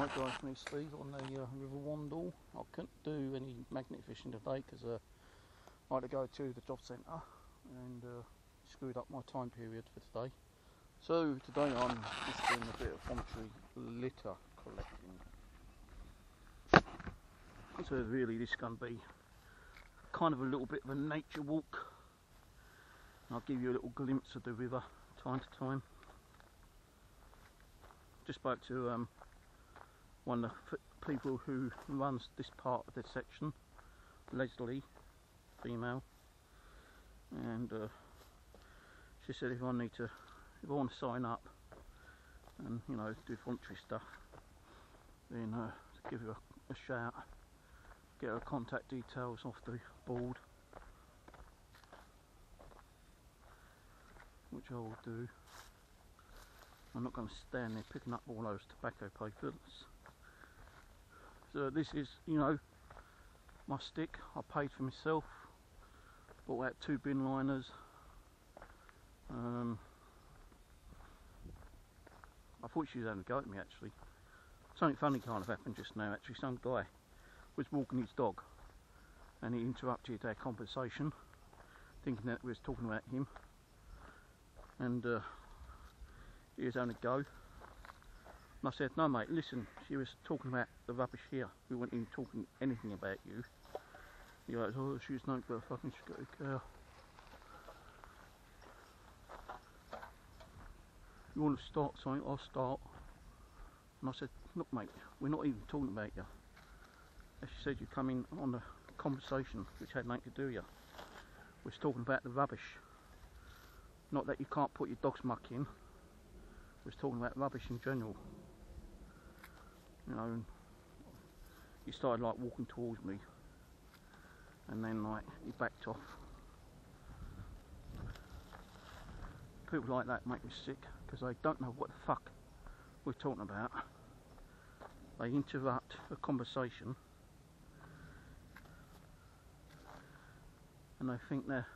Right guys, me Steve on the uh, River Wandle. I couldn't do any magnet fishing today because uh, I had to go to the job centre and uh, screwed up my time period for today. So today I'm just doing a bit of voluntary litter collecting. So really this is going to be kind of a little bit of a nature walk. I'll give you a little glimpse of the river time to time. Just spoke to um, one of the people who runs this part of the section, Leslie, female, and uh, she said if I need to, if I want to sign up and you know do voluntary stuff, then uh, give her a, a shout, get her contact details off the board, which I will do. I'm not going to stand there picking up all those tobacco papers. So this is, you know, my stick. I paid for myself. Bought out two bin liners. Um, I thought she was having a go at me actually. Something funny kind of happened just now actually. Some guy was walking his dog and he interrupted our conversation thinking that we was talking about him and uh, he was having a go and I said, no mate, listen, she was talking about the rubbish here. We weren't even talking anything about you. He goes, oh, she's not got a fucking scary. You want to start something, I'll start. And I said, look mate, we're not even talking about you. As she said, you come in on a conversation which had nothing to do with you. We're talking about the rubbish. Not that you can't put your dog's muck in. We're talking about rubbish in general you know, he started like walking towards me and then like he backed off. People like that make me sick because they don't know what the fuck we're talking about. They interrupt a conversation and they think they're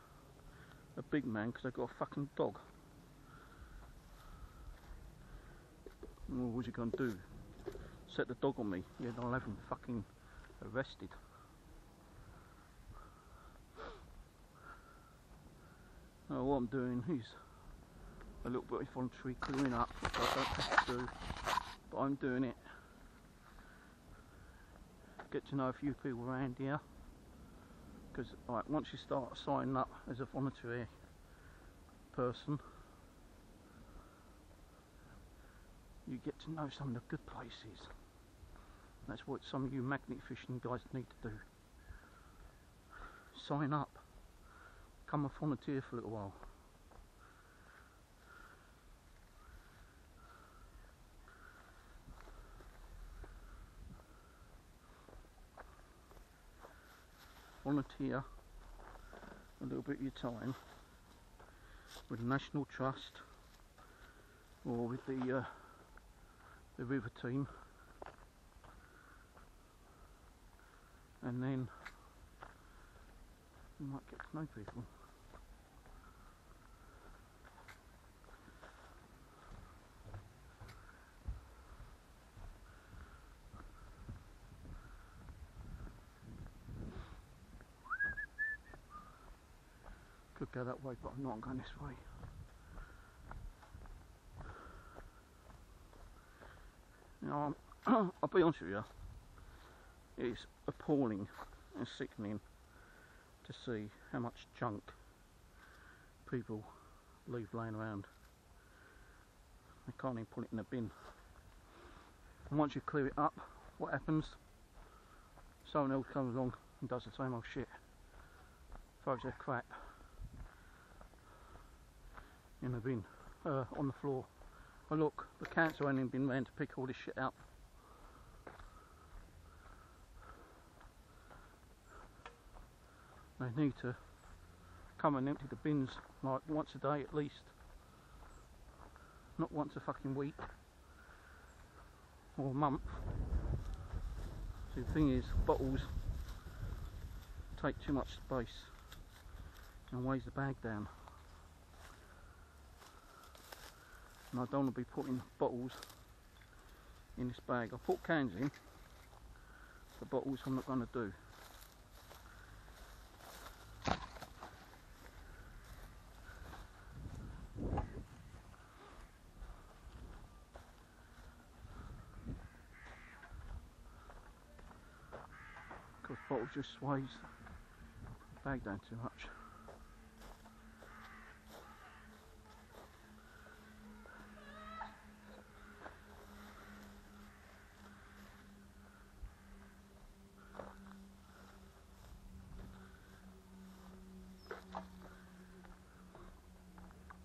a big man because they've got a fucking dog. Well, what's he going to do? Set the dog on me, yeah, I'll have him fucking arrested. Now what I'm doing is a little bit of voluntary clearing up, which I don't have to do, but I'm doing it. Get to know a few people around here, because once you start signing up as a voluntary person, you get to know some of the good places. That's what some of you magnet fishing guys need to do. Sign up. Come a volunteer for a little while. Volunteer a little bit of your time with National Trust or with the uh, the river team and then you might get to know people. Could go that way, but I'm not going this way. Now, I'll be honest with you, it's appalling and sickening to see how much junk people leave laying around. They can't even put it in a bin. And once you clear it up, what happens? Someone else comes along and does the same old shit. Throws their crap in the bin, uh, on the floor. Oh look, the council ain't even been around to pick all this shit up. They need to come and empty the bins like once a day at least. Not once a fucking week or a month. See, the thing is, bottles take too much space and weighs the bag down. And I don't want to be putting bottles in this bag. I put cans in, the bottles I'm not going to do. Because bottle just sways bag down too much.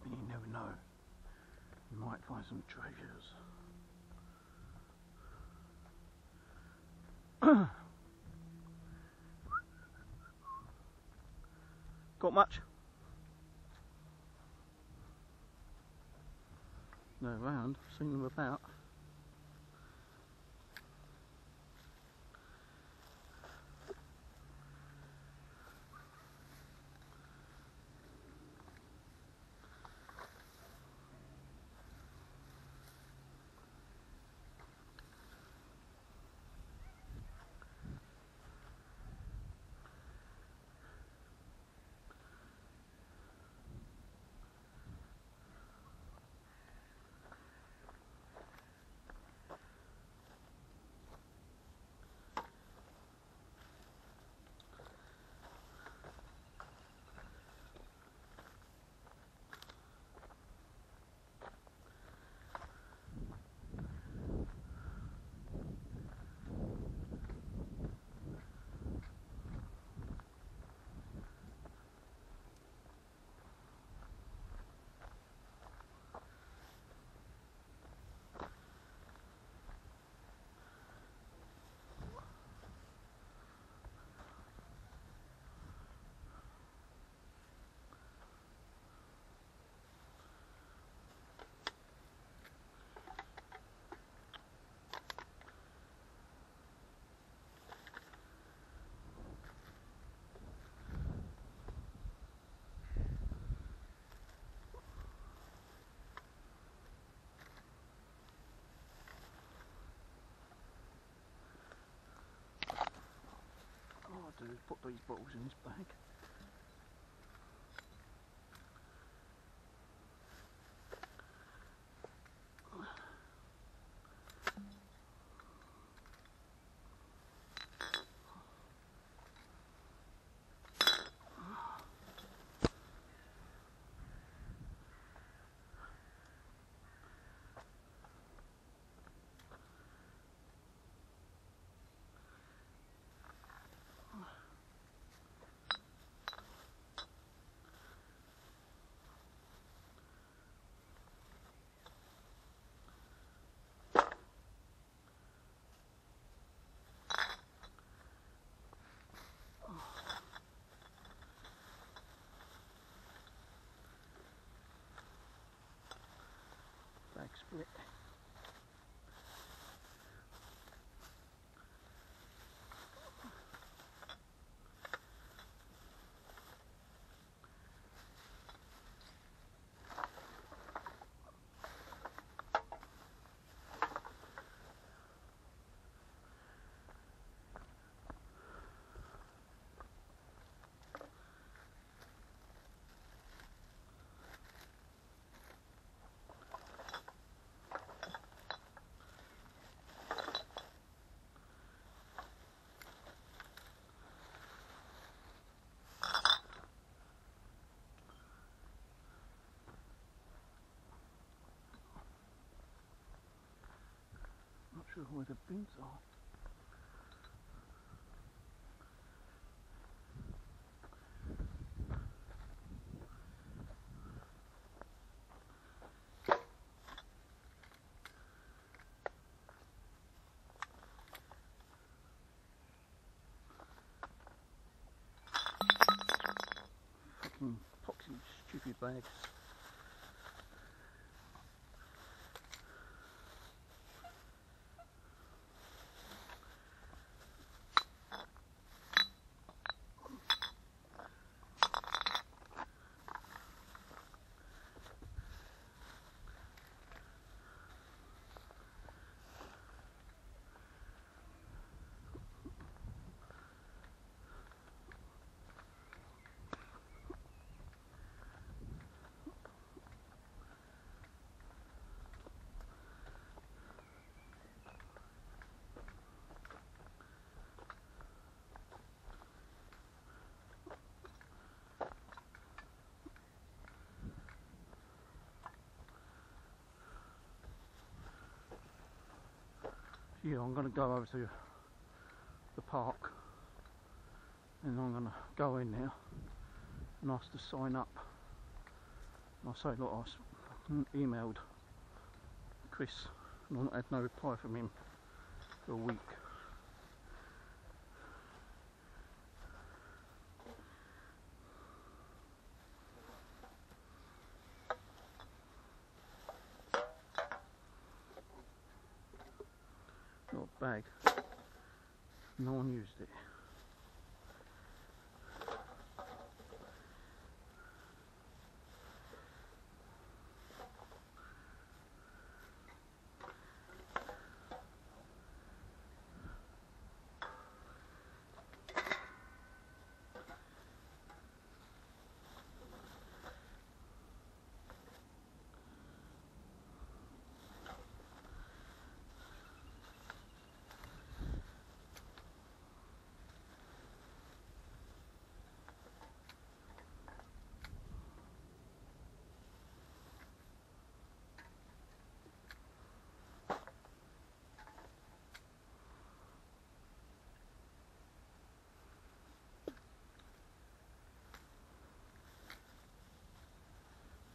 And you never know. You might find some treasures. Got much? No around, seen them about. Put these bottles in this. Bag split. Not sure where the bins are. Fucking poxy stupid bags. Yeah, I'm going to go over to the park and I'm going to go in there and ask to sign up. And I say, look, I emailed Chris and I've had no reply from him for a week. Bag. No one used it.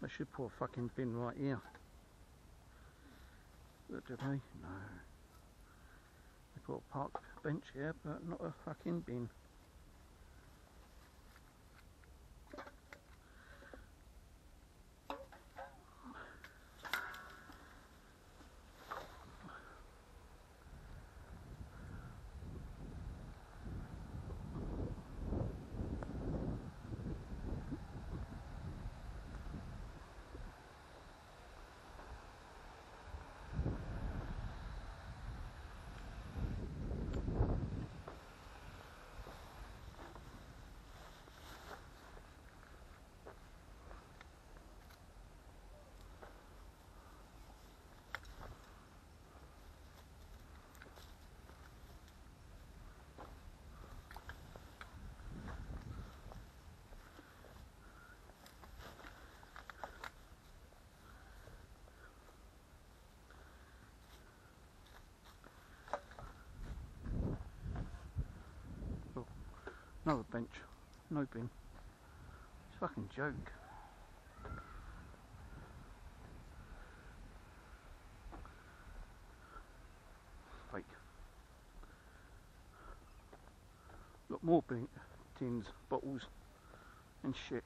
They should put a fucking bin right here. But do they? No. They put a park bench here, but not a fucking bin. Another bench. No bin. It's a fucking joke. Fake. Got more bin tins, bottles and shit.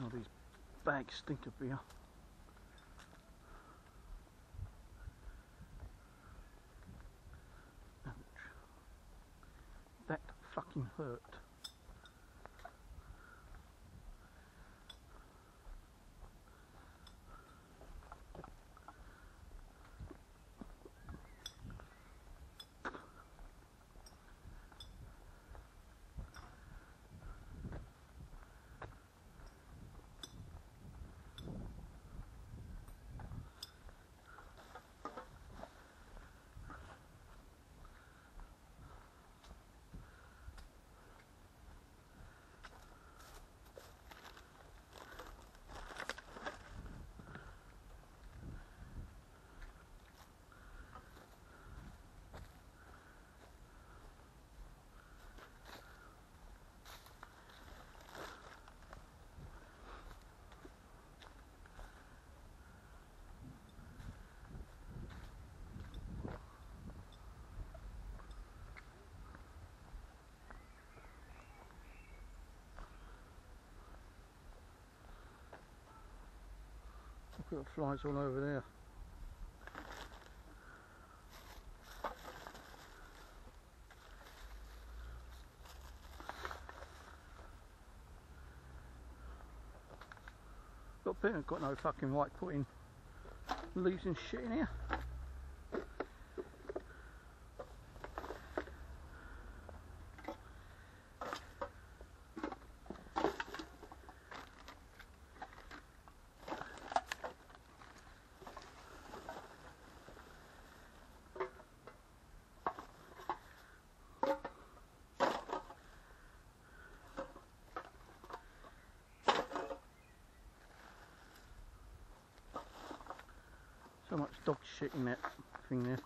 All these beer. Ouch. That fucking hurt. At the flies all over there. Got Peter got no fucking right putting leaves and shit in here. So much dog shit in thing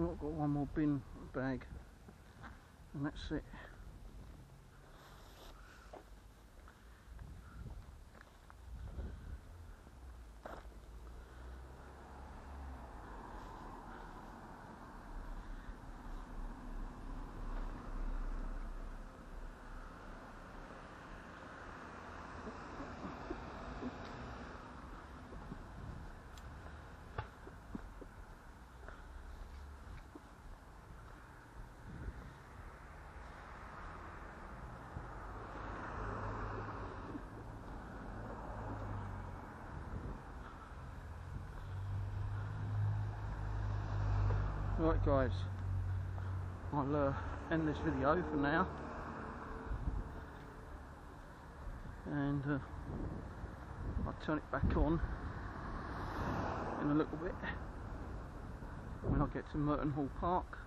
I've got one more bin bag and that's it. Right guys, I'll uh, end this video for now and uh, I'll turn it back on in a little bit when I get to Morden Hall Park.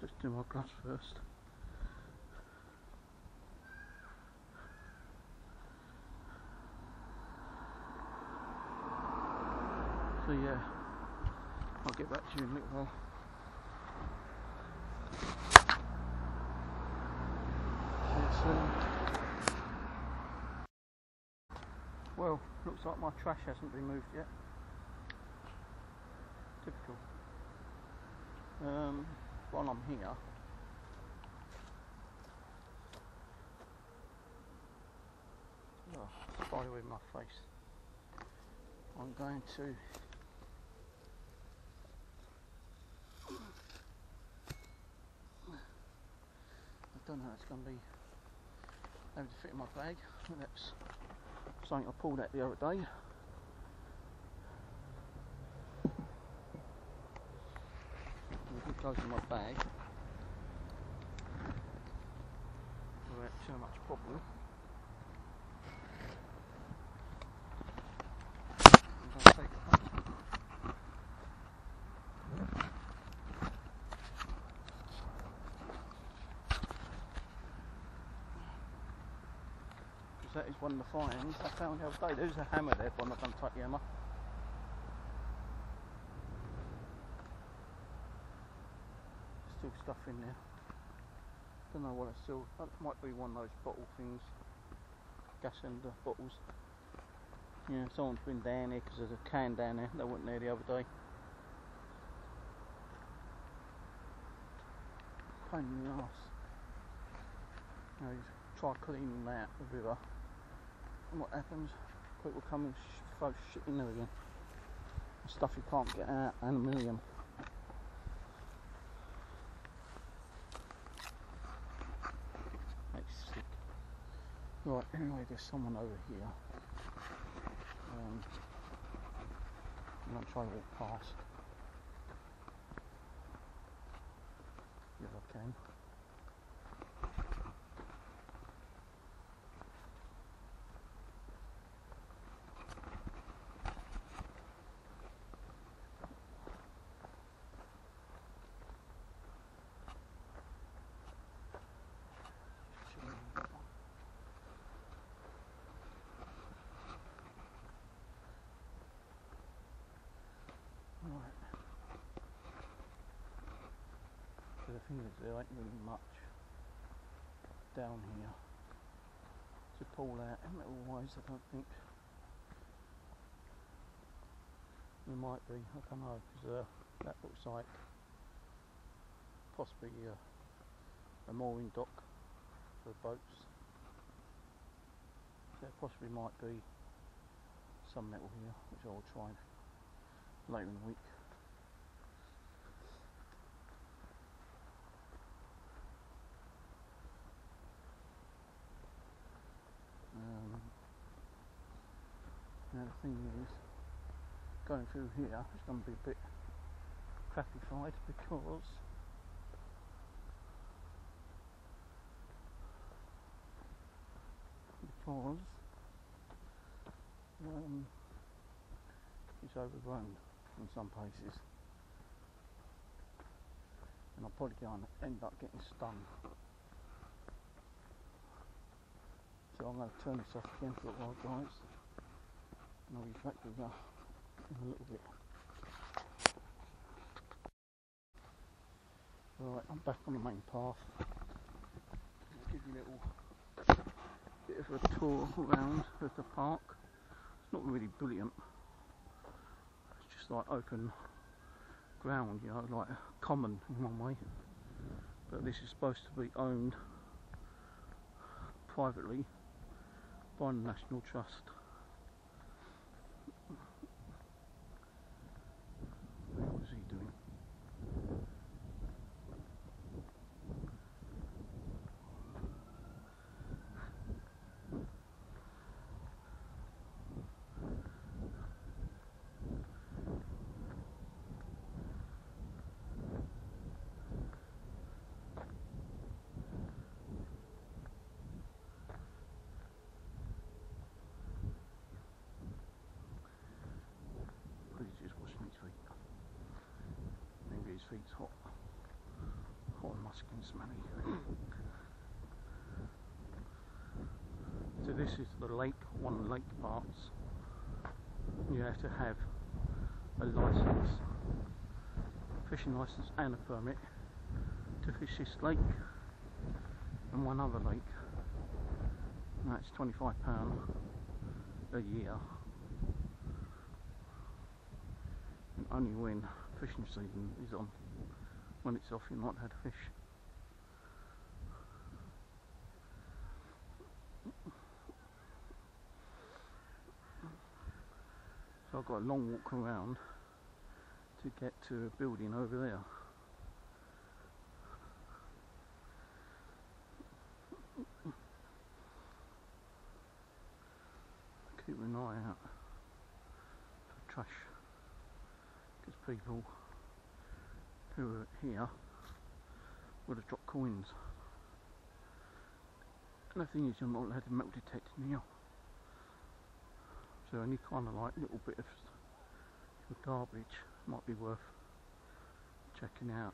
Just do my gloves first. So yeah, I'll get back to you in a little while. Well, looks like my trash hasn't been moved yet. Typical. Um, while I'm here, oh, spider in my face. I'm going to don't know it's going to be able to fit in my bag. That's something I pulled out the other day. It goes in my bag without too much problem. I'm going to take it home. Because that is one of the finds I found the other day. There's a hammer there, but I'm not going to take the hammer. Still stuff in there. Don't know what it's still. That might be one of those bottle things. Gas cylinder bottles. Yeah, someone's been down here because there's a can down there. They weren't there the other day. Pain in the arse. You know, try cleaning that river. And what happens? People come and sh- throw shit in there again. Stuff you can't get out and a million. Makes sick. Right, anyway, there's someone over here. Um, I'm gonna walk past. If I can. Right. The thing is, there ain't really much down here to pull out metal wise, I don't think. There might be, I don't know, because uh, that looks like possibly uh, a mooring dock for boats. There possibly might be some metal here, which I'll try later in the week. Thing is, going through here is going to be a bit crappified because because um, it's overgrown in some places. And I'll probably going to end up getting stung. So I'm going to turn this off again for a while guys. And I'll be back with you in a little bit. Right, I'm back on the main path. I'll give you a little bit of a tour around of the park. It's not really brilliant It's just like open ground, you know, like common in one way. But this is supposed to be owned privately by the National Trust. What is he doing? But he's just washing his feet. Maybe his feet's hot. Hot and musky and smelly. so this is the the lake parts. You have to have a license, fishing license and a permit to fish this lake and one other lake. And that's £25 a year. and only when fishing season is on. When it's off, you're not allowed to fish. I've got a long walk around to get to a building over there. Keep an eye out for trash because people who are here would have dropped coins. And the thing is, you're not allowed to metal detect here. So any kind of like little bit of garbage might be worth checking out.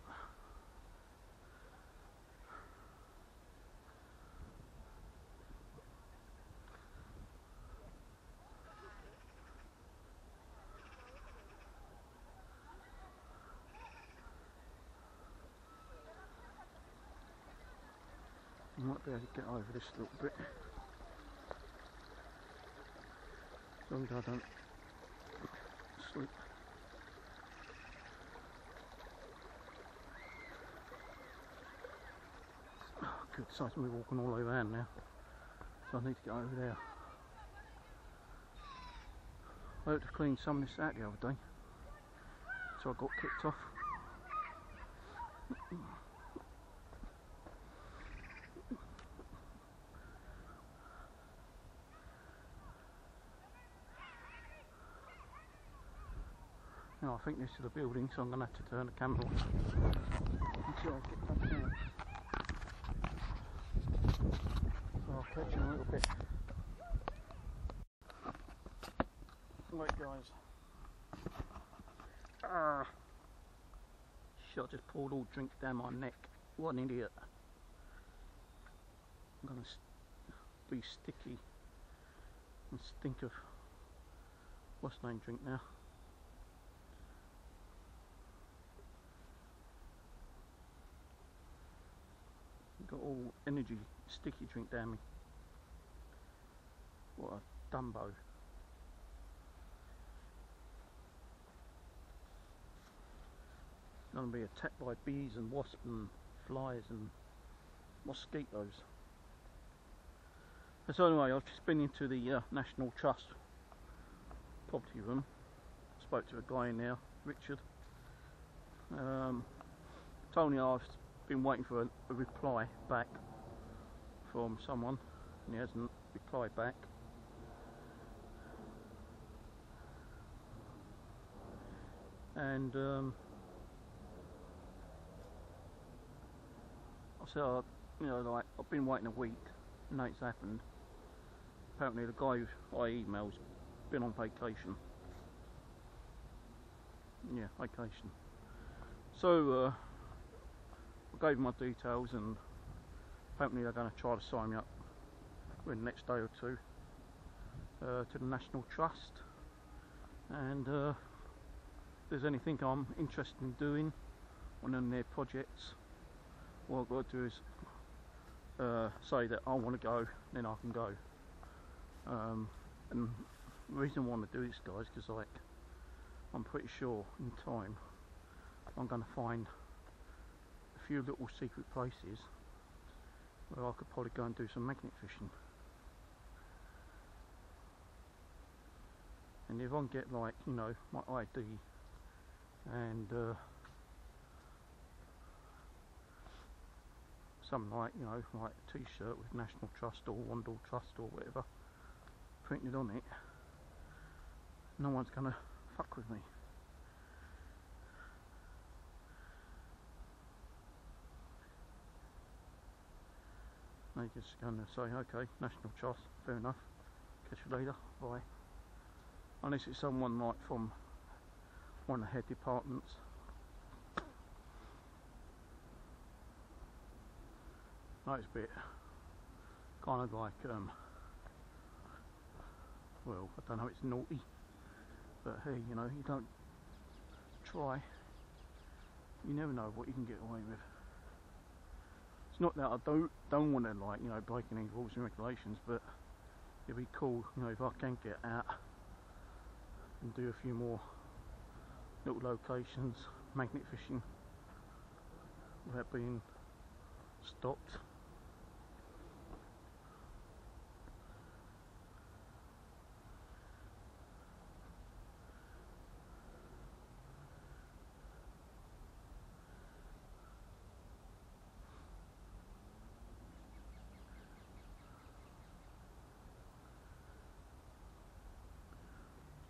Might be able to get over this little bit. I don't sleep. Oh, good, so we're walking all over around now. So I need to get over there. I had to clean some of this out the other day. So I got kicked off. I think this is the building, so I'm going to have to turn the camera down. So I'll catch you in a little bit. Right guys. Ah. Shit, I just poured all drink down my neck. What an idiot. I'm going to be sticky and stink of what's name drink now? All energy sticky drink down me. What a dumbo. I'm Gonna be attacked by bees and wasps and flies and mosquitoes. So anyway, I've just been into the uh, National Trust property room. Spoke to a guy in there, Richard. Um, me I've been waiting for a, a reply back from someone and he hasn't replied back. And um, said, uh, you know, like I've been waiting a week, it's happened. Apparently, the guy I email's been on vacation. Yeah, vacation. So, uh, gave my details and apparently they're going to try to sign me up in the next day or two uh, to the National Trust. And uh, if there's anything I'm interested in doing on any of their projects what I've got to do is uh, say that I want to go then I can go. Um, and the reason I want to do this guys because like I'm pretty sure in time I'm going to find few little secret places where I could probably go and do some magnet fishing. And if I can get like, you know, my ID and uh, something like, you know, like a t-shirt with National Trust or Wandle Trust or whatever printed on it, no one's gonna fuck with me. They just going to say, okay, National Trust, fair enough. Catch you later, bye. Unless it's someone like from one of the head departments. That's a bit kind of like, um, well, I don't know, it's naughty, but hey, you know, you don't try, you never know what you can get away with. It's not that I don't don't want to like you know break any rules and regulations, but it'd be cool you know if I can get out and do a few more little locations, magnet fishing without being stopped.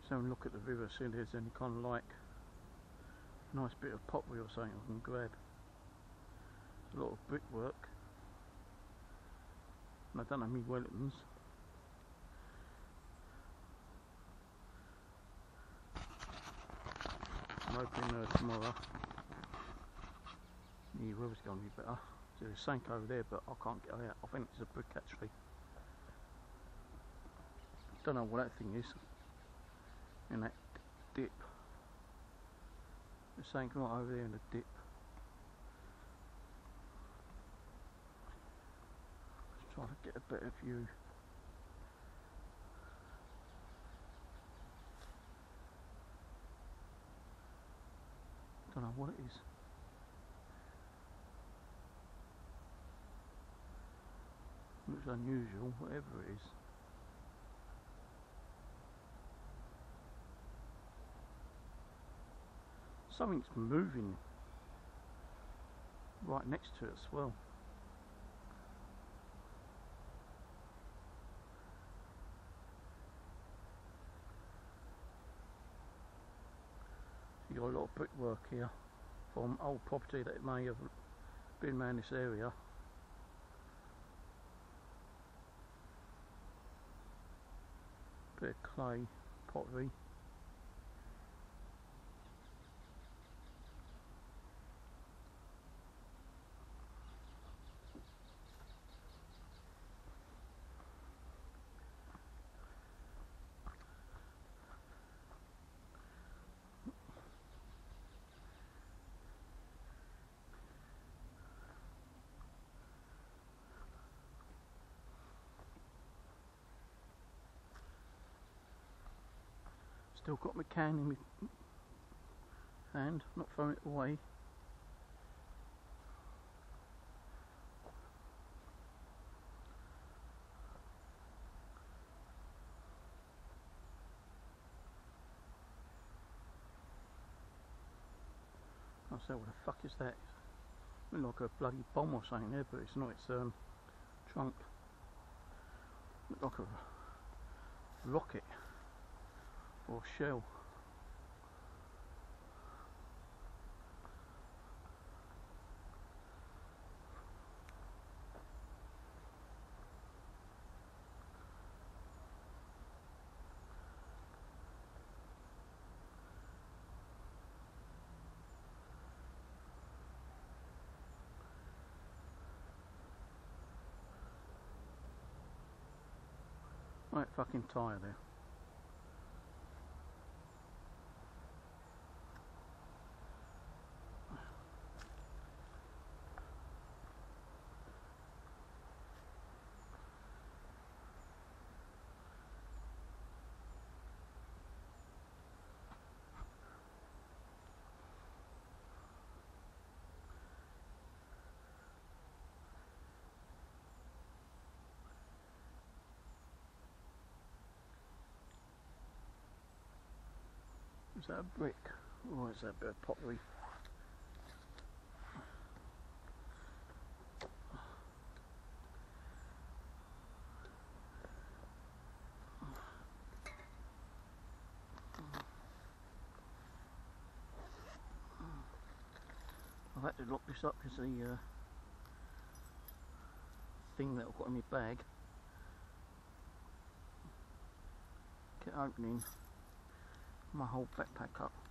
So have look at the river, see if there's any kind of like nice bit of pottery or something I can grab. a lot of brickwork. And I don't have any Wellingtons. I'm hoping uh, tomorrow the river's going to be better. There's a sank over there but I can't get out. I think it's a brick actually. Don't know what that thing is in that dip. There's something right over there in the dip. Try to get a better view. Don't know what it is. Looks unusual, whatever it is. Something's moving right next to it as well. You got a lot of brickwork here from old property that may have been around this area. Bit of clay pottery. Still got my can in my hand, not throwing it away. I say, what the fuck is that? Looks like a bloody bomb or something there, but it's not. It's um trunk. Look like a rocket or shell. Right fucking tyre there. That a brick? Or is that a bit of pottery? I've had to lock this up because the uh, thing that I've got in my bag kept opening my whole backpack up.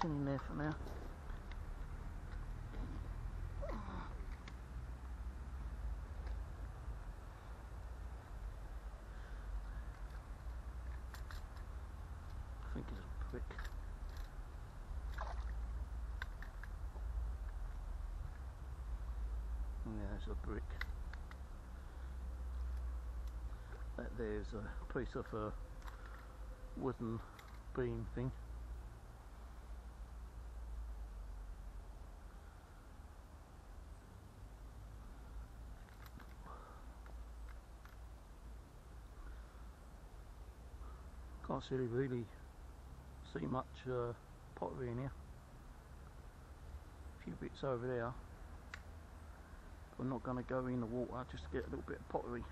Put that tin in there for now. I think it's a brick. Yeah, it's a brick. That there's a piece of a wooden beam thing. Can't see really see much uh, pottery in here. A few bits over there. I'm not going to go in the water just to get a little bit of pottery.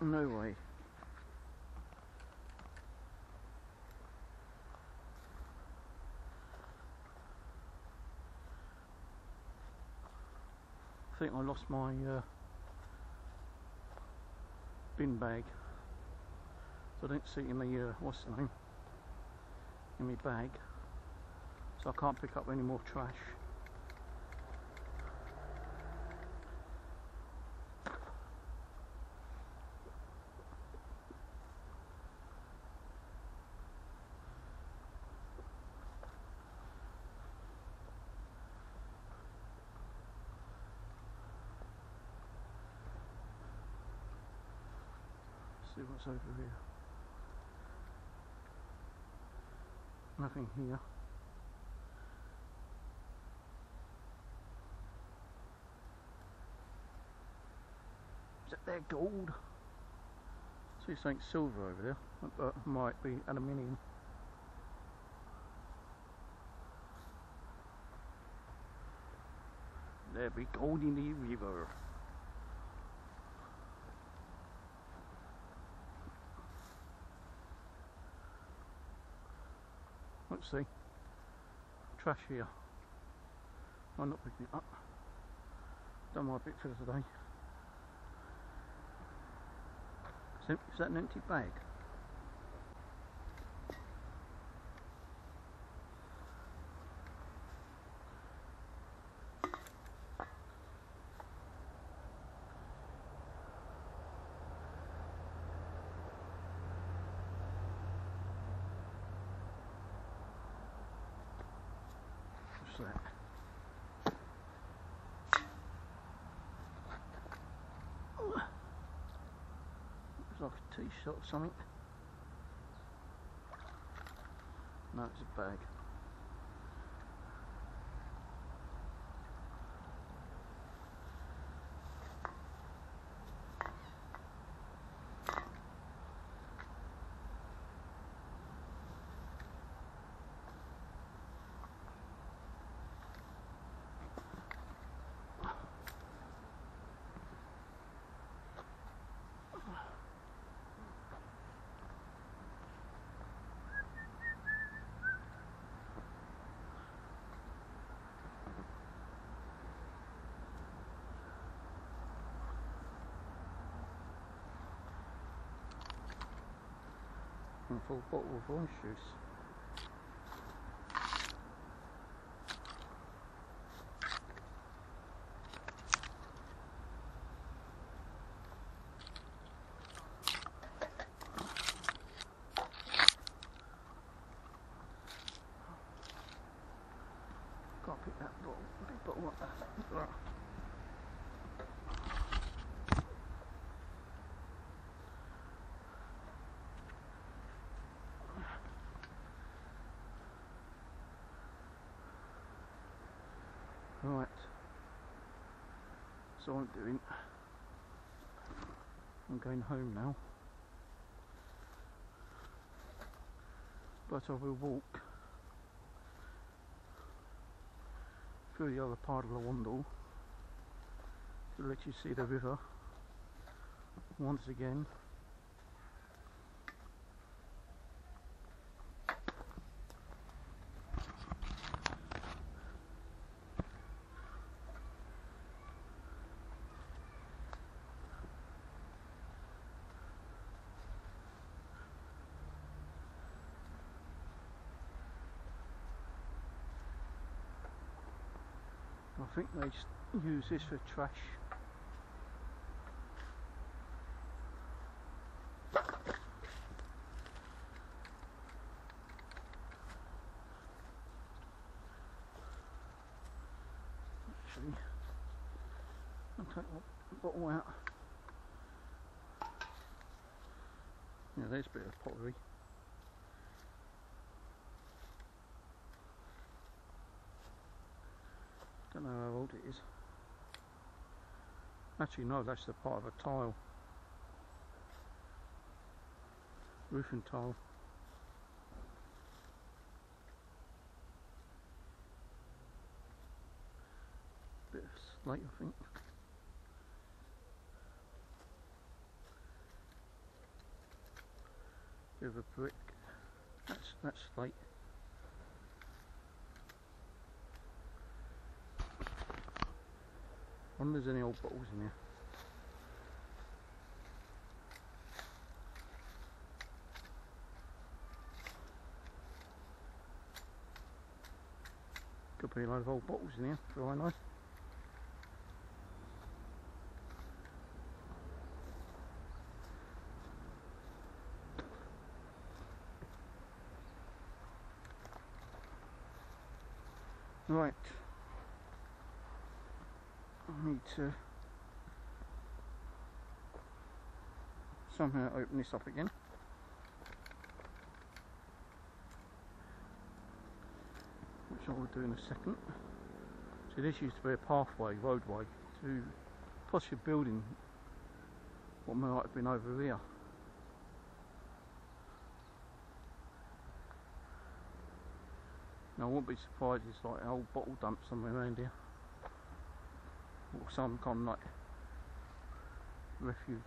No way. I think I lost my uh, bin bag. So I don't see in my, uh, what's the name? In my bag. So I can't pick up any more trash. see what's over here. Nothing here. Is that there gold? See something silver over there, but might be aluminium. There be gold in the river. See. Trash here. I'm not picking it up. Done my bit for today. Is that an empty bag? What's that? T-shirt or something. No, it's a bag. A full bottle orange juice. Can't pick that bottle, big bottle like that. Right. Right. So I'm doing. I'm going home now. But I will walk through the other part of the Wandle to let you see the river once again. They just use this for trash. Actually, I'll take that bottle out. Yeah, there's a bit of pottery. Don't know how old it is. Actually, no, that's the part of a tile. Roofing tile. Bit of slate, I think. bit of a brick. That's that's slate. wonder if there's any old bottles in here. Could be a load of old bottles in here, I know. Right. I need to somehow open this up again. Which I will do in a second. So this used to be a pathway, roadway, to possibly a building what might have been over here. Now I wouldn't be surprised it's like an old bottle dump somewhere around here. Or some kind of like refuge.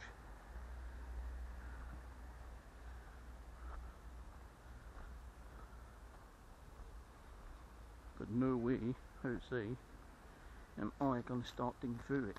No way, who's see, am I going to start digging through it.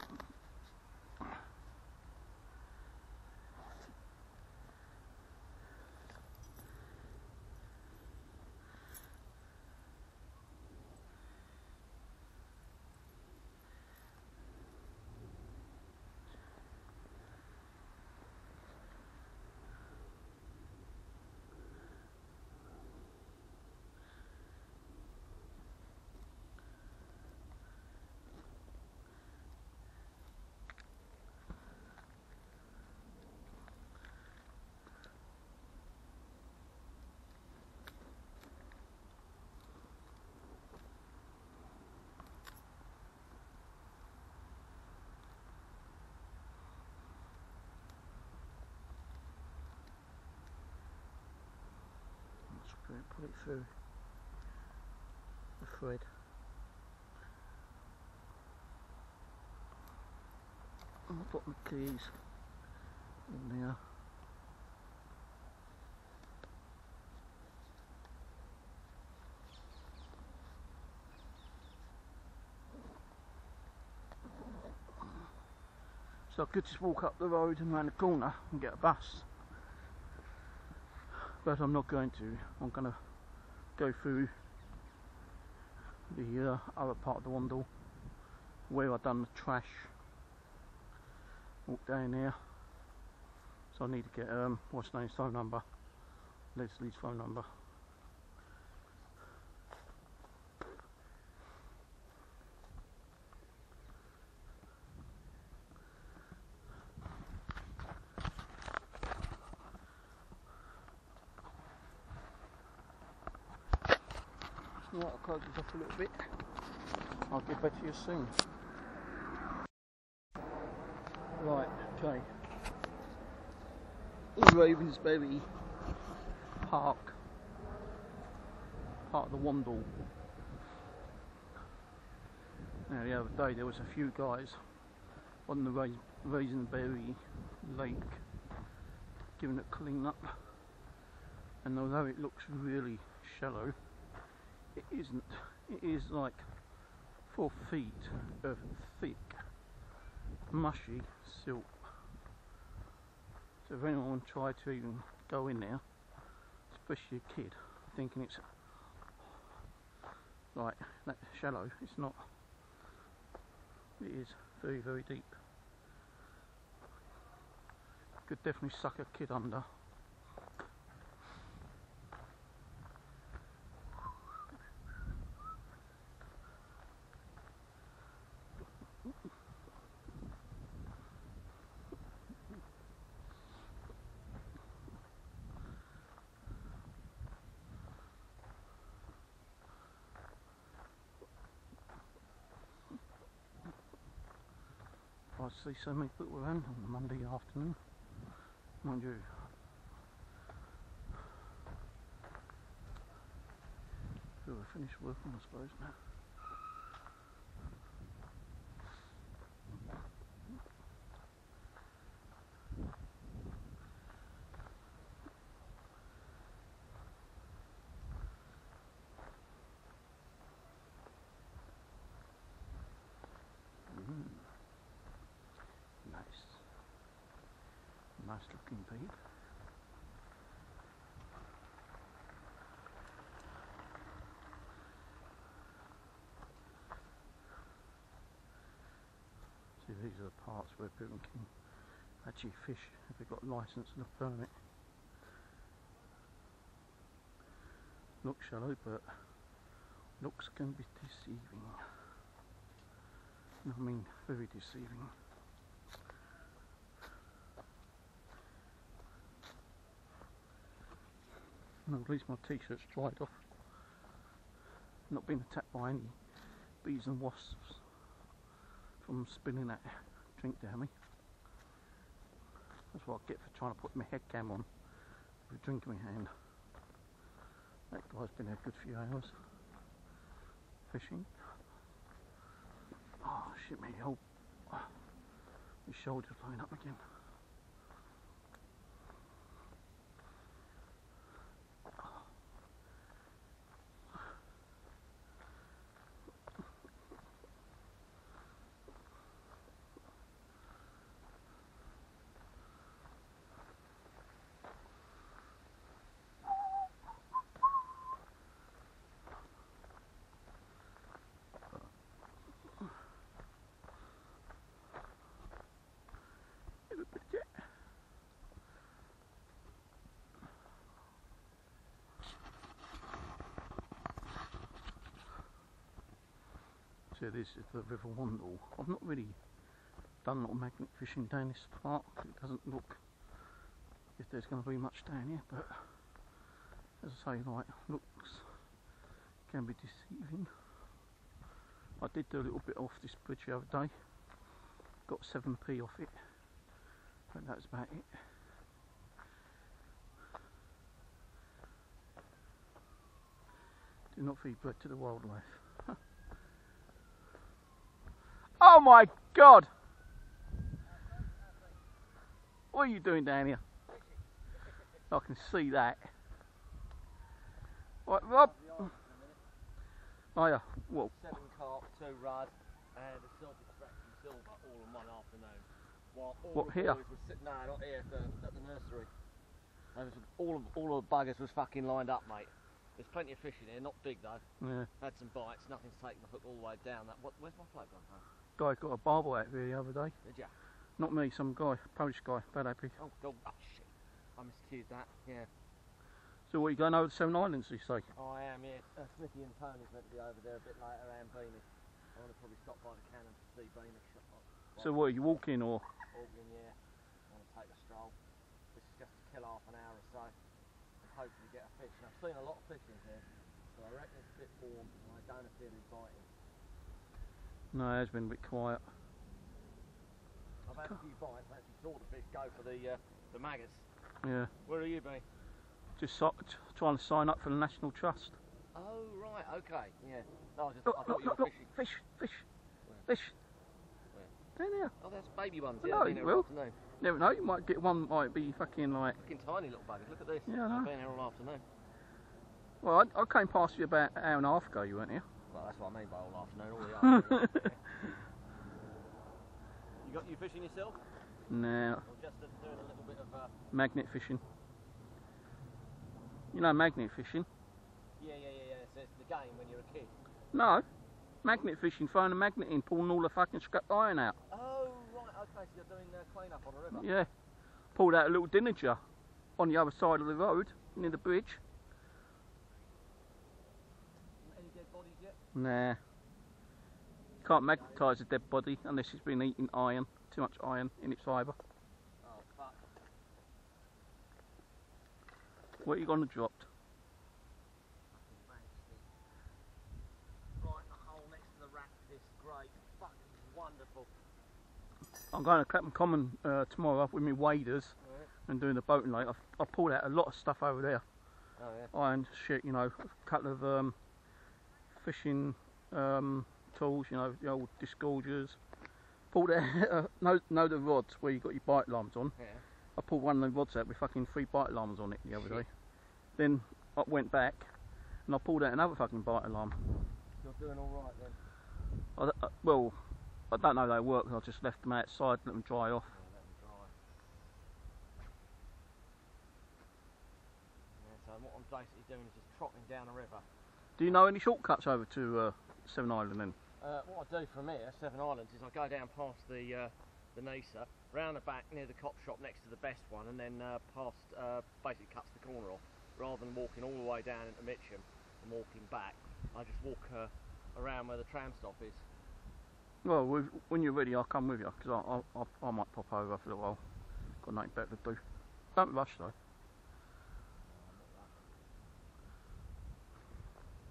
Put it, through the thread. Oh, I've got my keys in there. So I could just walk up the road and round the corner and get a bus but I'm not going to. I'm going to go through the uh, other part of the Wandle where I've done the trash. Walk down there. So I need to get um, what's name's phone number, Leslie's phone number. I'll off a little bit. I'll get back to you soon. Right, okay. Ravensbury Park, part of the Wandle. Now the other day there was a few guys on the Ravensbury Lake giving it a clean up and although it looks really shallow it isn't. It is like four feet of thick, mushy silt. So if anyone tried to even go in there, especially a kid, thinking it's like that shallow, it's not. It is very, very deep. Could definitely suck a kid under. See so many people around on a Monday afternoon. Mind you. So we're finished working, I suppose, now. Nice looking. See, these are the parts where people can actually fish if they've got license and a permit. Looks shallow, but looks can be deceiving. I mean, very deceiving. At least my t-shirt's dried off. Not been attacked by any bees and wasps from spilling that drink down me. That's what I get for trying to put my head cam on with a drink in my hand. That guy's been there a good few hours fishing. Oh shit, my whole my shoulder's blowing up again. This is the River Wandle. I've not really done a lot of magnet fishing down this part. It doesn't look if there's going to be much down here, but as I say, like looks can be deceiving. I did do a little bit off this bridge the other day. Got 7p off it, but that was about it. Do not feed bread to the wildlife. oh my god! What are you doing down here? I can see that. Right, Rob. Oh yeah, well, Seven carp, two rod, and a silver extraction silver all in one afternoon. While all What, the here? boys were sitting, no, not here, at the, at the nursery. And was all of all of the buggers was fucking lined up, mate. There's plenty of fish in here, not big though. yeah. Had some bites, nothing's taken the hook all the way down. That what? Where's my float gone? Huh? Guy got a barbel out here the other day. Did ya? Not me, some guy, Polish guy, bad happy. Oh, God, oh shit! I miscued that. Yeah. So what, are you going over the Seven Islands, you say? Oh, I am. Yeah. Uh, Smithy and Tony's meant to be over there a bit later, and Beamish. I want to probably stop by the cannon to see Beamish. So what, are you walking or? Walking, yeah. I want to take a stroll. This is just to kill half an hour or so and hopefully get a fish. And I've seen a lot of fish in here, so I reckon it's a bit warm and I don't appear to be biting. No, it has been a bit quiet. I've had a few bites, I actually saw the fish go for the uh, the maggots. Yeah. Where are you, been? Just so, trying to sign up for the National Trust. Oh, right, okay, yeah. No, I, just, Look, I look, thought you look, were look, fishing. fish, fish, Where? fish. Down there. Oh, that's baby ones, yeah. I've you will. afternoon. Never know, you might get one might be fucking like. Fucking tiny little buggers, look at this. Yeah, I know. I've been here all afternoon. Well, I, I came past you about an hour and a half ago, you weren't here? Well, that's what I mean by all afternoon, all the afternoon. you got you fishing yourself? nah, Or just uh, doing a little bit of uh, magnet fishing. You know magnet fishing? Yeah, yeah, yeah, yeah. So it's the game when you're a kid. No. Magnet fishing, throwing a magnet in, pulling all the fucking scrap iron out. Oh, right, okay, so you're doing uh, clean up on the river. Yeah. Pulled out a little dinager on the other side of the road, near the bridge. Any dead bodies yet? Nah. Can't magnetise a dead body unless it's been eating iron, too much iron in its fibre. Oh. What are you going to drop? Right in the hole next to the rack, this great, fucking wonderful. I'm going to Clapham Common uh, tomorrow with my waders Right. and doing the boating lake. I've, I've pulled out a lot of stuff over there. Oh, yeah. Iron shit, you know, a couple of um, fishing um, tools, you know, the old disgorgers. Pulled out, no, no, the rods where you got your bite lines on. Yeah. I pulled one of them rods out with fucking three bite alarms on it the other day. Then I went back and I pulled out another fucking bite alarm. You're doing alright then? I, I, uh, well, I don't know they work I just left them outside, let them dry off. Yeah, so what I'm basically doing is just trotting down the river. Do you know any shortcuts over to uh, Seven Island then? Uh, what I do from here, Seven Islands, is I go down past the uh, the Nisa, round the back near the cop shop next to the best one, and then uh, past uh, basically cuts the corner off. Rather than walking all the way down into Mitcham and walking back, I just walk uh, around where the tram stop is. Well, when you're ready, I'll come with you because I, I, I, I might pop over for a while. Got nothing better to do. Don't rush though.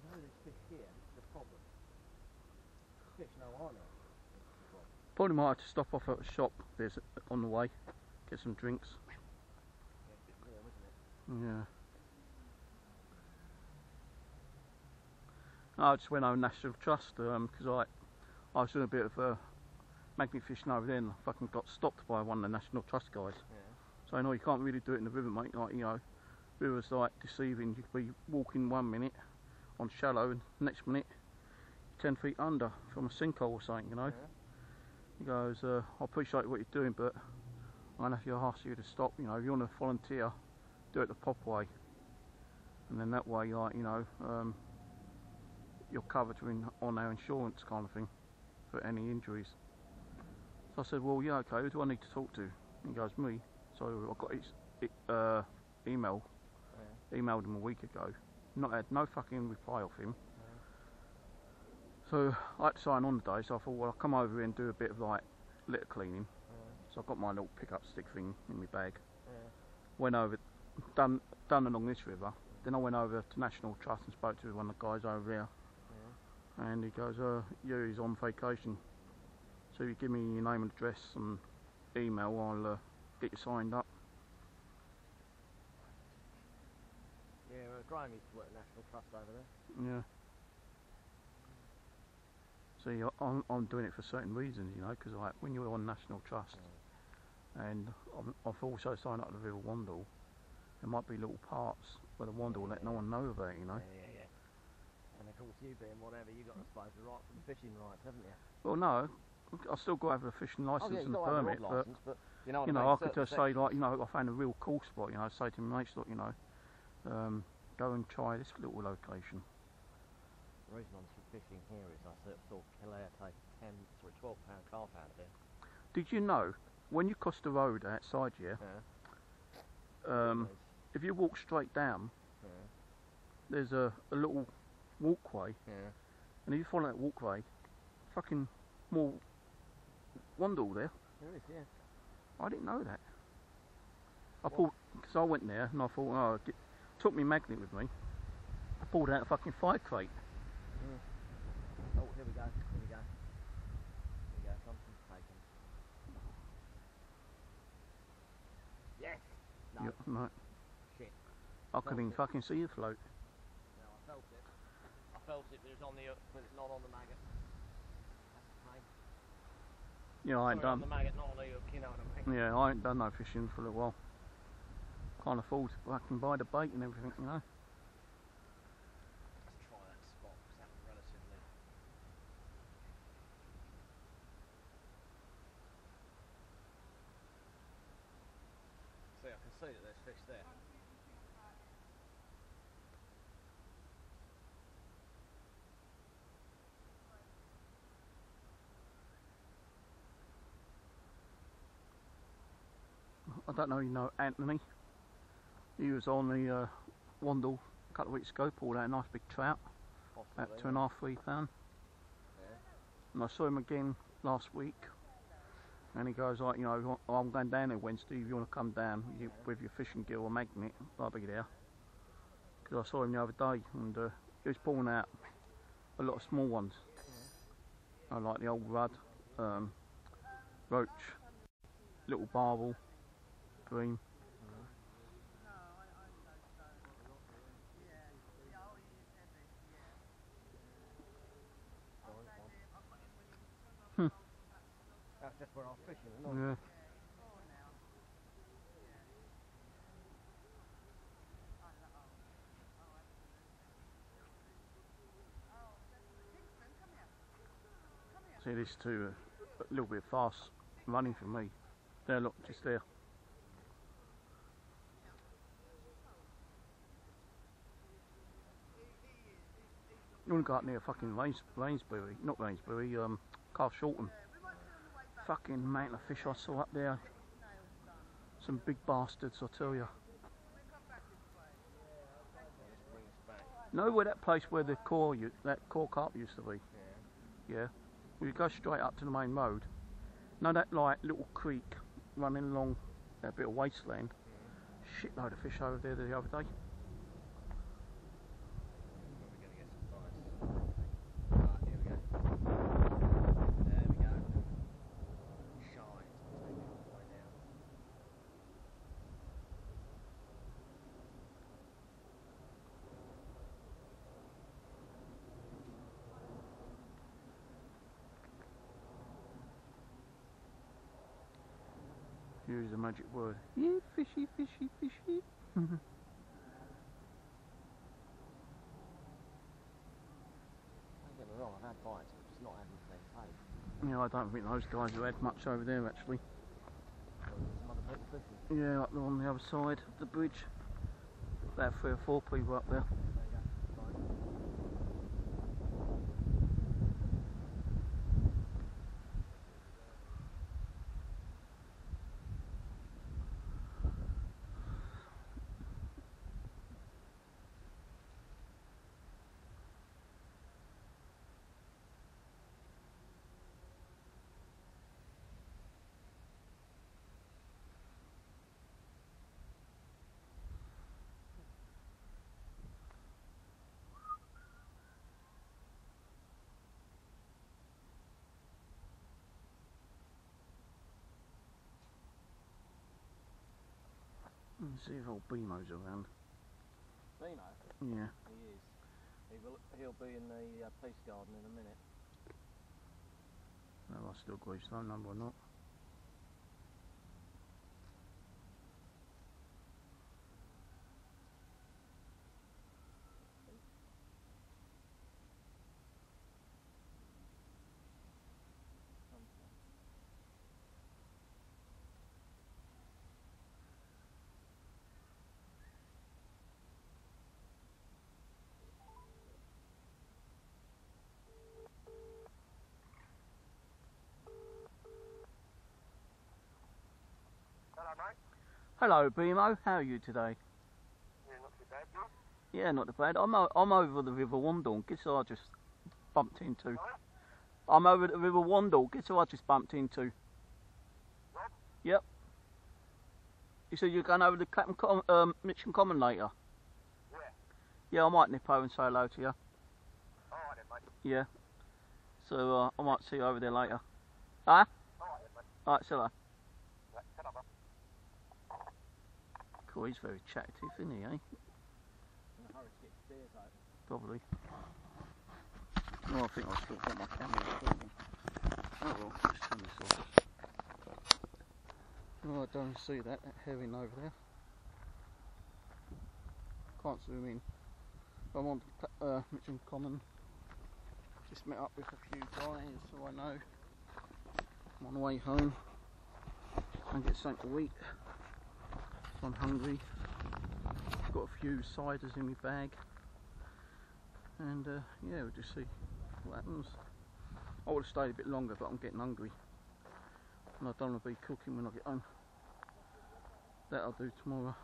No, there's fish here. This is the problem. Fish no are there. Probably might have to stop off at a shop there's on the way, get some drinks. Yeah, it's a bit warm, isn't it? Yeah. I just went over National Trust because I, I was doing a bit of uh, magnet fishing over there and I fucking got stopped by one of the National Trust guys. Yeah. So no, you can't really do it in the river, mate. Like you know, river's like deceiving. You could be walking one minute on shallow and next minute ten feet under from a sinkhole or something. You know. Yeah. He goes, uh, I appreciate what you're doing, but I'm gonna have to ask you to stop. You know, if you want to volunteer, do it the proper way, and then that way, like you know, um, you're covered in, on our insurance kind of thing for any injuries. So I said, well, yeah, okay. Who do I need to talk to? He goes, me. So I got his uh, email, emailed him a week ago. Not had no fucking reply off him. So I had to sign on today, so I thought, well, I'll come over here and do a bit of like litter cleaning. So I've got my little pickup stick thing in my bag. Yeah. Went over, done done along this river. Then I went over to National Trust and spoke to one of the guys over there. And he goes, uh, yeah, he's on vacation. So if you give me your name and address and email, I'll uh, get you signed up. Yeah, uh, Graham used to work at National Trust over there. Yeah. See, I- I'm, I'm doing it for certain reasons, you know, because like when you're on National Trust, and I'm, I've also signed up to the River Wandle, there might be little parts where the Wandle will let no one know about, it, you know. Yeah, yeah, yeah. And of course, you being whatever, you got to suppose the right for the fishing rights, haven't you? Well, no, I still got to have a fishing oh, license yeah, and a have permit, but license, but you know you I know. I could just say like, you know, I found a real cool spot, you know, say to my mates, look, you know, um, go and try this little location. The reason I'm fishing here is I saw- saw Killaire take a 10, sorry, 12 pound carp out of there. Did you know when you cross the road outside here, Yeah. um, if you walk straight down, yeah. there's a, a little walkway, Yeah. and if you follow that walkway, fucking more Wandle there. There is, yeah. I didn't know that. I What? pulled because I went there and I thought, oh, get, took me magnet with me. I pulled out a fucking five crate. Here we go. Here we go. Here we go. Something's taken. Yes. No. Yeah, no, Shit. I couldn't even fucking see you float. No, I felt it. I felt it, but it's on the, uh, but it's not on the maggot. That's the pain. You know, I ain't Sorry, done. maggot, not on the hook. You know I mean? Yeah, I ain't done no fishing for a little while. Can't afford to fucking buy the bait and everything, you know. Let's try that spot 'cause that was relatively. See, I can see that there's fish there. I don't know, you know Anthony. He was on the uh, Wandle a couple of weeks ago, pulled out a nice big trout, about two and a half, three pound. Yeah. And I saw him again last week. And he goes like, you know, "Oh, I'm going down there Wednesday. If you want to come down you, with your fishing gear or magnet, I'll be there. Because I saw him the other day, and uh, he was pulling out a lot of small ones. I like the old rudd, um, roach, little barbel, Hmm. That's just where I was fishing. Yeah. See, these two are a little bit fast running for me. There, look, just there. You wouldn't go up near fucking Lanes, Lanesbury, not Lanesbury, um, Carshalton. Fucking mountain of fish I saw up there. Some big bastards, I tell you. Just bring us back. Know where that place where the core, that core carp used to be? Yeah. Yeah. You go straight up to the main road. Know that like little creek running along that bit of wasteland? Shitload of fish over there the other day. We're gonna get some bites. Right, here we go. There we go. Shy. Take it all the way down. Use the magic word. Yeah, fishy, fishy, fishy. Don't get wrong, I've bites, but just not had anything paid. yeah, I don't think those guys have had much over there actually. There's some other people. Yeah, up there on the other side of the bridge. About three or four people up there. Let's see if old Bemo's around. Dino, Yeah. he is. He will, he'll be in the uh, Peace Garden in a minute. No, I still got his phone number or not. Hello, Bemo. How are you today? Yeah, not too bad? Yeah, not too bad. I'm o- I'm over the River Wandle. Guess who I just bumped into? Sorry? I'm over the River Wandle. Guess who I just bumped into? Rob? Yep. You said you're going over to Clapham Com- um, Mitcham Common later. Yeah. Yeah, I might nip over and say hello to you. Alright then, mate. Yeah. So uh, I might see you over there later. Huh? Alright then, mate. Alright, see you later. Right, set up, He's very chatty, isn't he, eh? Probably. Oh, I think I've still got my camera. Oh well, let's turn this off. Oh, I don't see that, that herring over there. Can't zoom in. I'm on uh, Mitcham Common. Just met up with a few guys so I know. I'm on the way home. And get something to eat. I'm hungry. Got a few ciders in my bag and uh, yeah, we'll just see what happens. I would have stayed a bit longer, but I'm getting hungry, and I don't want to be cooking when I get home. That I'll do tomorrow.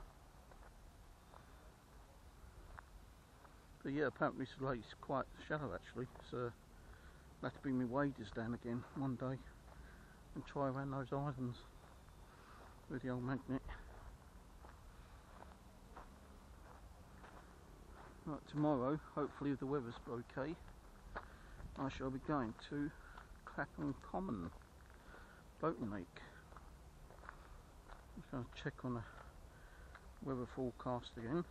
But yeah, apparently this lake's quite shallow actually, so I'll have to bring my waders down again one day and try around those islands with the old magnet. Tomorrow, hopefully if the weather's okay, I shall be going to Clapham Common, Boating Lake. I'm just going to check on the weather forecast again.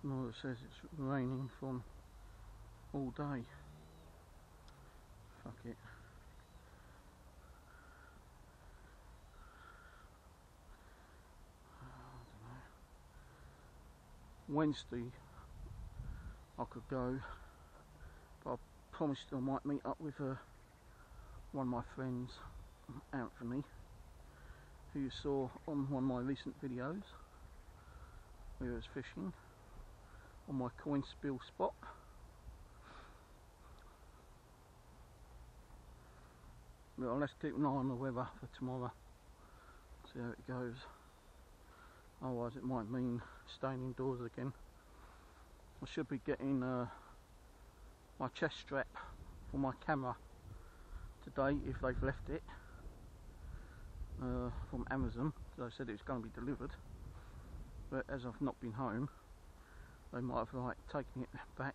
Tomorrow says it's raining from all day. Fuck it. Wednesday I could go But I promised I might meet up with uh, one of my friends, Anthony, who you saw on one of my recent videos. We was fishing on my coin spill spot. Well, let's keep an eye on the weather for tomorrow. See how it goes. Otherwise, it might mean staying indoors again. I should be getting uh, my chest strap for my camera today if they've left it uh, from Amazon. They said it was going to be delivered, but as I've not been home, they might have like taken it back.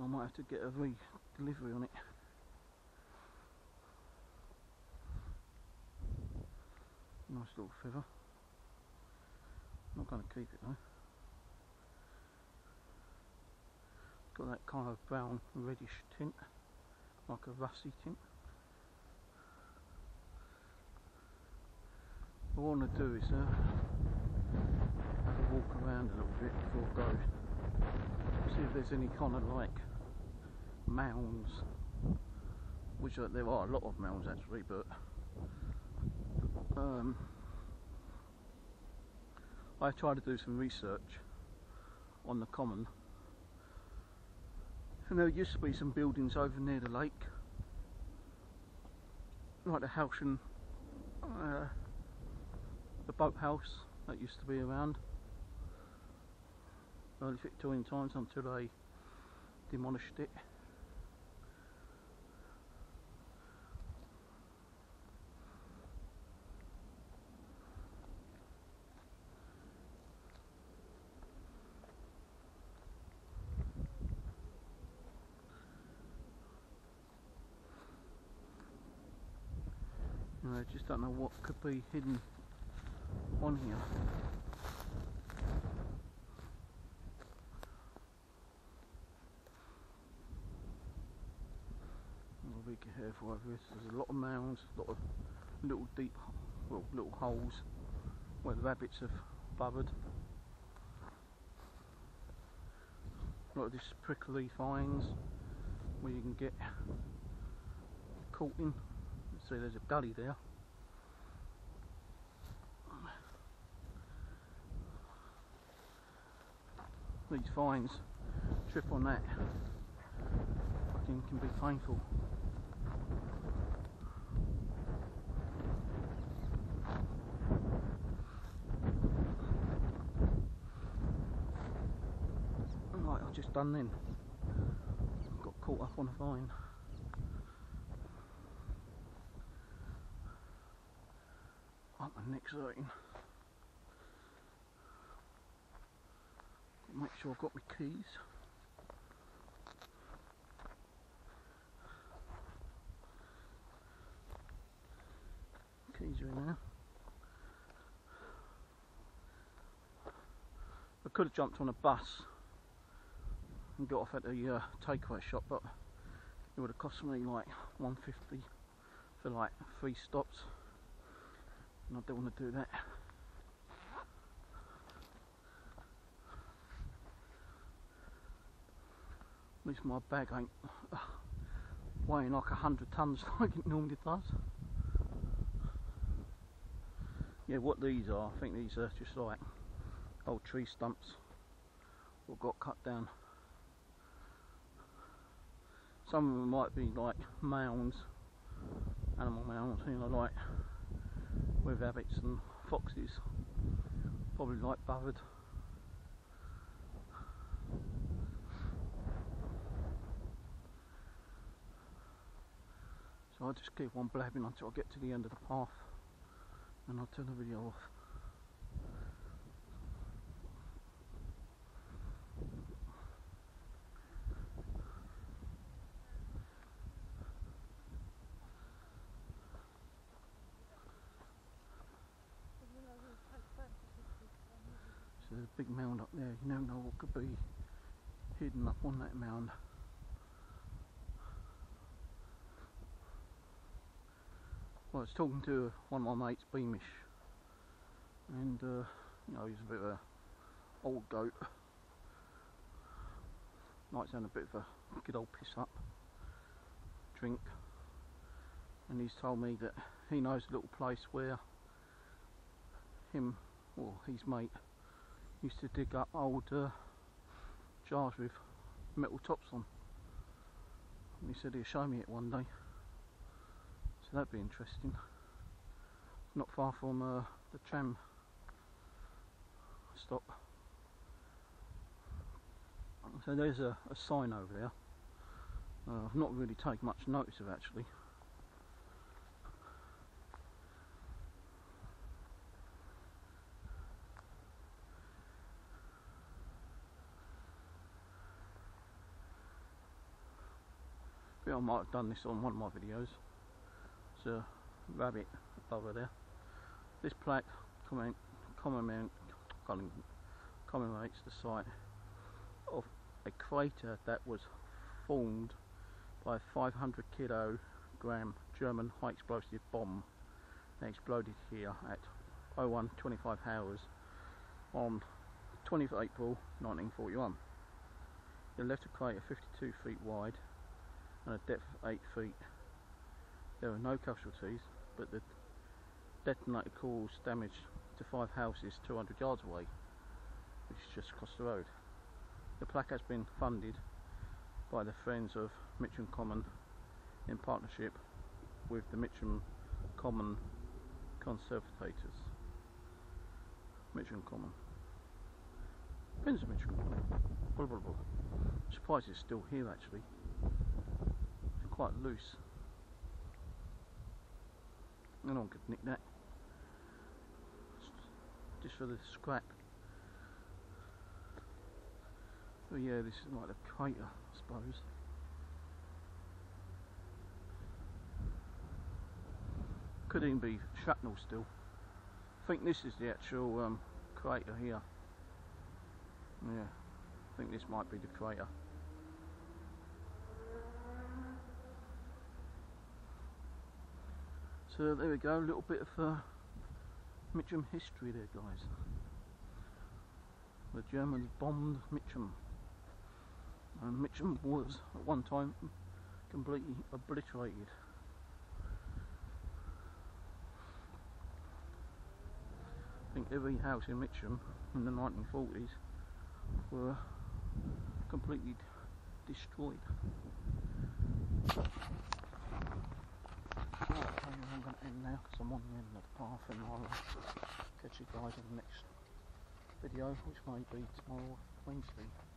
I might have to get a re-delivery on it. Nice little feather. Not going to keep it though. Got that kind of brown reddish tint, like a rusty tint. What I want to do is uh, walk around a little bit before go. See if there's any kind of like mounds, which are, there are a lot of mounds actually, but um, I tried to do some research on the common and there used to be some buildings over near the lake like the house and uh, the boathouse that used to be around early Victorian times until they demolished it I just don't know what could be hidden on here. I'll be careful over this. There's a lot of mounds, a lot of little deep, well, little holes where the rabbits have burrowed. A lot of these prickly vines where you can get caught in. See, there's a gully there. These vines, trip on that, fucking can be painful. Right, I've just done then. Got caught up on a vine. Up my next hurting. Make sure I've got my keys. Keys are in there. I could have jumped on a bus and got off at a uh, takeaway shop, but it would have cost me like 150 for like three stops and I don't want to do that. At least my bag ain't uh, weighing like a hundred tons like it normally does. Yeah, what these are, I think these are just like old tree stumps or got cut down. Some of them might be like mounds, animal mounds, you know, like with rabbits and foxes probably like burrowed. So I'll just keep on blabbing until I get to the end of the path and I'll turn the video off. So there's a big mound up there, you never know what could be hidden up on that mound. Well, I was talking to one of my mates, Beamish, and uh, you know he's a bit of a old goat, likes having a bit of a good old piss up, drink, and he's told me that he knows a little place where him or his mate used to dig up old uh, jars with metal tops on. And he said he'd show me it one day. So that'd be interesting. Not far from uh, the tram stop. So there's a, a sign over there. Uh, I've not really taken much notice of actually. I might have done this on one of my videos. It's a rabbit over there. This plaque comment, comment, commemorates the site of a crater that was formed by a 500 kilogram German high explosive bomb that exploded here at 0125 hours on 20th April 1941. It left a crater 52 feet wide and a depth of 8 feet. There were no casualties, but the detonator caused damage to five houses 200 yards away, which is just across the road. The plaque has been funded by the Friends of Mitcham Common in partnership with the Mitcham Common Conservators. Mitcham Common. Friends of Mitcham Common. Blah, blah, blah. I'm surprised it's still here actually. Quite loose. No one could nick that. Just for the scrap. Oh yeah, this is like the crater, I suppose. Could even be shrapnel still. I think this is the actual um, crater here. Yeah, I think this might be the crater. So there we go, a little bit of uh, Mitcham history there guys. The Germans bombed Mitcham. And Mitcham was at one time completely obliterated. I think every house in Mitcham in the 1940s were completely destroyed. I'm going to end now because I'm on the end of the path and I'll catch you guys in the next video which may be tomorrow Wednesday.